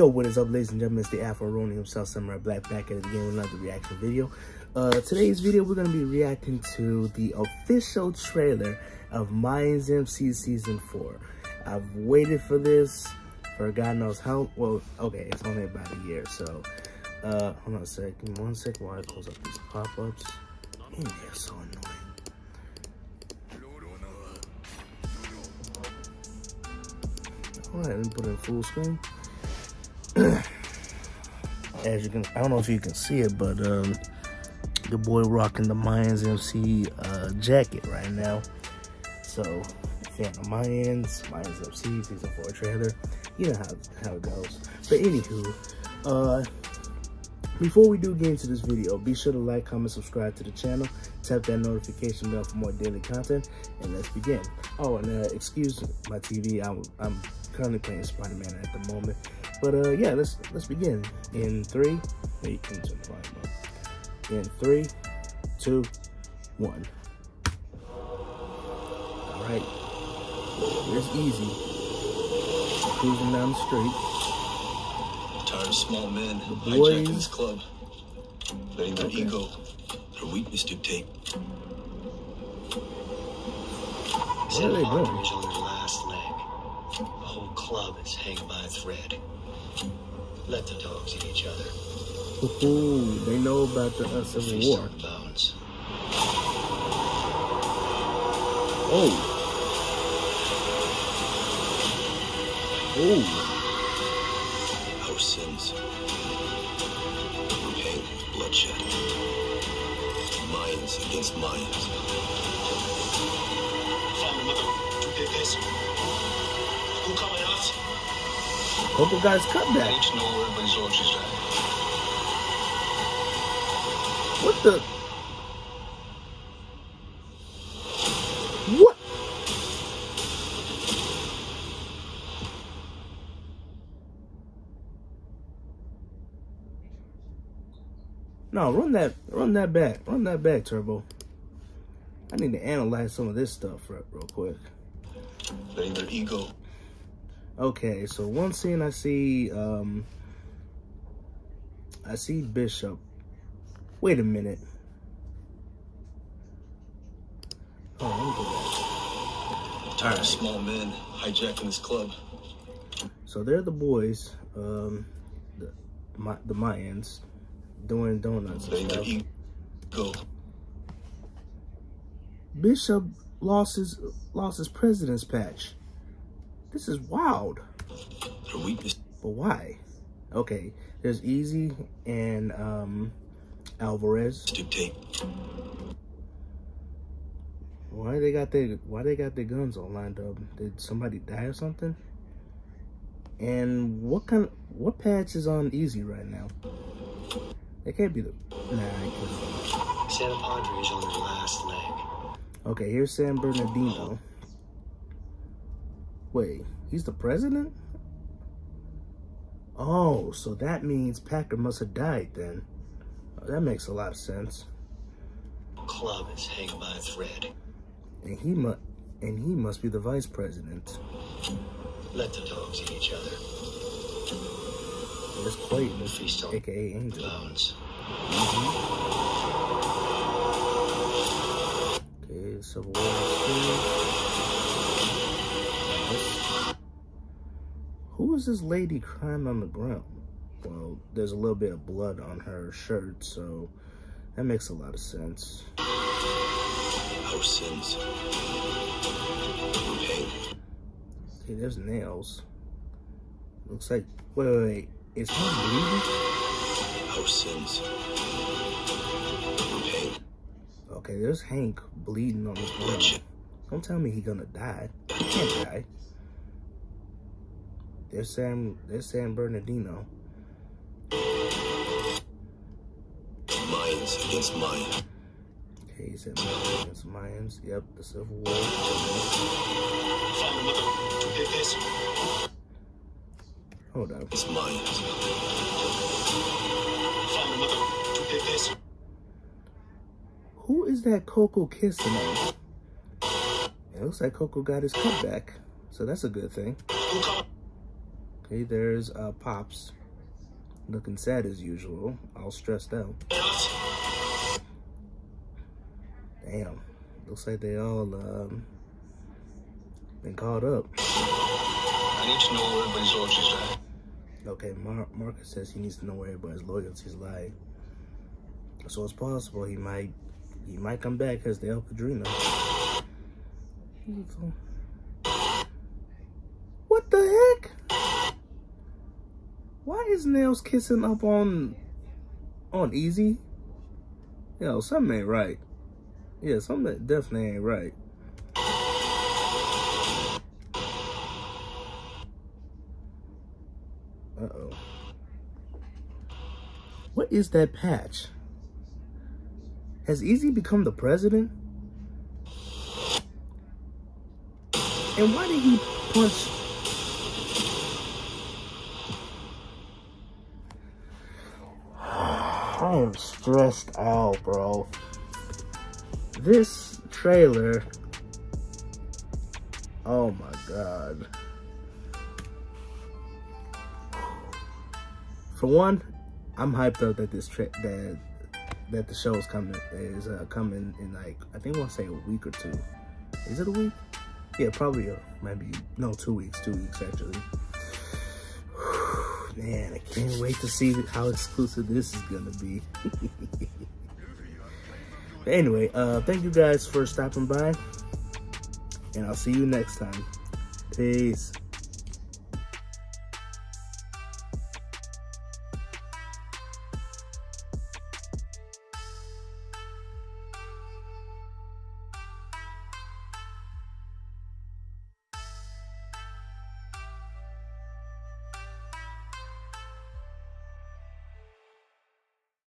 Yo, what is up, ladies and gentlemen? It's the Afro Ronin himself, Samurai Black, back at it again with another reaction video. Uh, today's video, we're going to be reacting to the official trailer of Mayans MC Season 4. I've waited for this for God knows how, well, okay, it's only about a year, so, uh, hold on a sec, give me one sec while I close up these pop-ups. Man, they're so annoying. All right, let me put it in full screen. As you can, I don't know if you can see it, but um, the boy rocking the Mayans MC uh, jacket right now. So, fan of Mayans, Mayans MC season four trailer, you know how how it goes. But anywho, uh, before we do get into this video, be sure to like, comment, subscribe to the channel, tap that notification bell for more daily content, and let's begin. Oh, and uh, excuse my TV, I'm, I'm currently playing Spider-Man at the moment. But uh, yeah, let's let's begin in three. Wait, in In three, two, one. All right, it's easy. Cruising down the street. Tired of small men hijacking this club, letting their okay. ego, their weakness dictate. What are they doing? Whole club is hanging by a thread. Let the dogs eat each other. Ooh, they know about the uh, Civil War. Bones. Oh. Oh. Our sins. Pain, bloodshed. Mayans against Mayans. Father, mother, who did this? Know where everybody's orgies at. What the? What? No, run that, run that back, run that back, Turbo. I need to analyze some of this stuff real quick. Letting their ego Okay, so one scene I see, um, I see Bishop. Wait a minute. Oh, Tired of small men hijacking this club. So they're the boys, um, the, the Mayans, doing donuts stuff. Go. Bishop lost his lost his president's patch. This is wild. But why? Okay, there's Easy and um, Alvarez. Why they got their Why they got their guns all lined up? Did somebody die or something? And what kind? Of, what patch is on Easy right now? It can't be the. Nah, it can't. Santo Padre is on their last leg. Okay, here's San Bernardino. Wait, he's the president? Oh, so that means Packer must have died then. Oh, that makes a lot of sense. Club is hanging by a thread. And he must and he must be the vice president. Let the dogs eat each other. There's Clayton, aka Angel. Bones. Mm -hmm. Okay, Civil War Is this lady crying on the ground? Well, there's a little bit of blood on her shirt, so that makes a lot of sense. Our sins. Okay, there's nails. Looks like, wait, wait, wait. Is he bleeding? Our sins. Okay, there's Hank bleeding on the ground. Don't tell me he's gonna die. He can't die. There's San, there's San Bernardino. Mayans against Mayans. Okay, he said Mayans against Mayans. Yep, the Civil War. Hold up. It's Mayans. Who is that Coco kissing on? It looks like Coco got his cut back, so that's a good thing. Okay, there's uh, Pops. Looking sad as usual. All stressed out. Damn. Looks like they all um, been caught up. I need to know where everybody's loyalties lie. Okay, Mar Marcus says he needs to know where everybody's loyalties lie. So it's possible he might he might come back as the El Padrino. What the heck? Why is Nails kissing up on on Easy? Yo, something ain't right. Yeah, something definitely ain't right. Uh-oh. What is that patch? Has Easy become the president? And why did he punch? I am stressed out, bro. This trailer. Oh my god. For one, I'm hyped up that this tra- that that the show is coming is uh, coming in like I think we'll say a week or two. Is it a week? Yeah, probably a, maybe no two weeks, two weeks actually. Man, I can't wait to see how exclusive this is gonna be. anyway, uh, thank you guys for stopping by, and I'll see you next time. Peace.